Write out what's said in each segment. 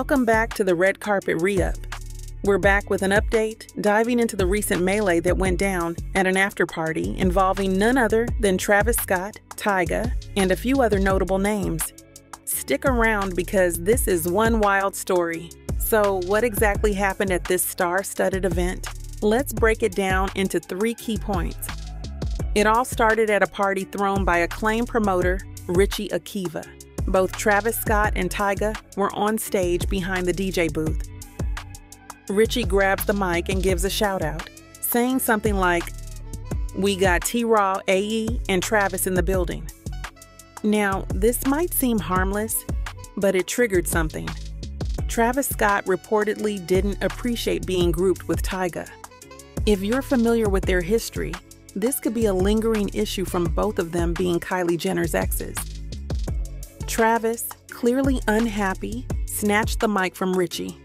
Welcome back to the Red Carpet Re Up. We're back with an update, diving into the recent melee that went down at an after party involving none other than Travis Scott, Tyga, and a few other notable names. Stick around because this is one wild story. So, what exactly happened at this star studded event? Let's break it down into three key points. It all started at a party thrown by acclaimed promoter Richie Akiva. Both Travis Scott and Tyga were on stage behind the DJ booth. Richie grabs the mic and gives a shout out, saying something like, We got T Raw, AE, and Travis in the building. Now, this might seem harmless, but it triggered something. Travis Scott reportedly didn't appreciate being grouped with Tyga. If you're familiar with their history, this could be a lingering issue from both of them being Kylie Jenner's exes. Travis, clearly unhappy, snatched the mic from Richie.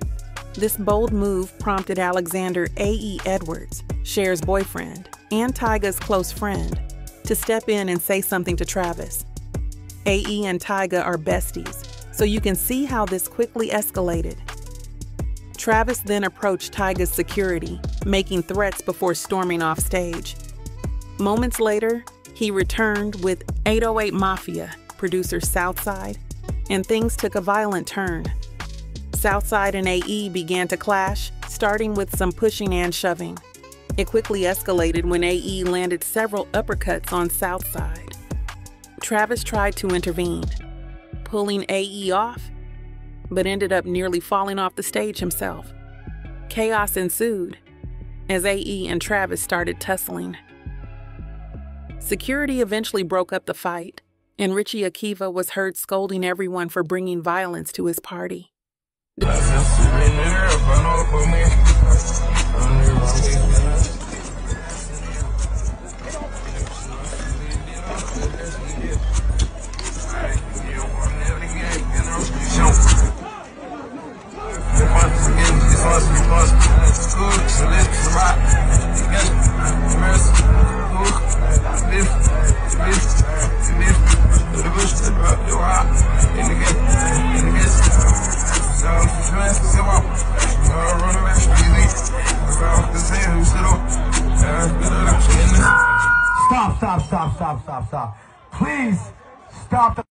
This bold move prompted Alexander A.E. Edwards, Cher's boyfriend, and Tyga's close friend, to step in and say something to Travis. AE and Tyga are besties, so you can see how this quickly escalated. Travis then approached Tyga's security, making threats before storming off stage. Moments later, he returned with 808 Mafia, producer Southside, and things took a violent turn. Southside and AE began to clash, starting with some pushing and shoving. It quickly escalated when AE landed several uppercuts on Southside. Travis tried to intervene, pulling AE off, but ended up nearly falling off the stage himself. Chaos ensued as AE and Travis started tussling. Security eventually broke up the fight, and Richie Akiva was heard scolding everyone for bringing violence to his party. Stop, stop, stop, stop, stop. Please stop the.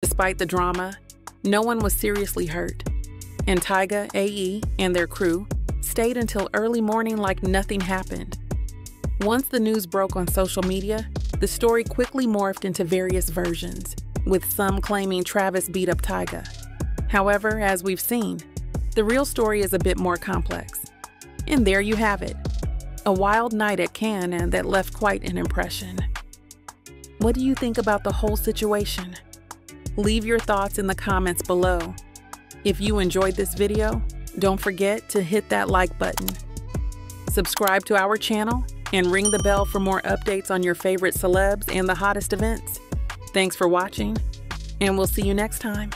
Despite the drama, no one was seriously hurt, and Tyga, AE, and their crew stayed until early morning like nothing happened. Once the news broke on social media, the story quickly morphed into various versions, with some claiming Travis beat up Tyga. However, as we've seen, the real story is a bit more complex. And there you have it a wild night at Cannes that left quite an impression. What do you think about the whole situation? Leave your thoughts in the comments below. If you enjoyed this video, don't forget to hit that like button. Subscribe to our channel and ring the bell for more updates on your favorite celebs and the hottest events. Thanks for watching, and we'll see you next time.